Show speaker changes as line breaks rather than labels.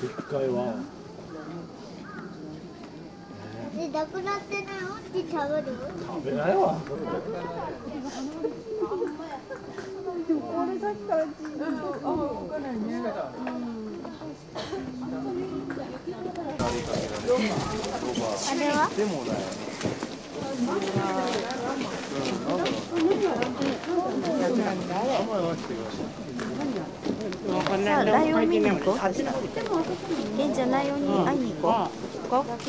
でっかいわ
でなくなってないおち食べる
食べないわ
俺さっきからじっとあ動かないね
あれは
でもだよ。
さあライオン見に行こう。ゃあライオンに会いに行こう。行こう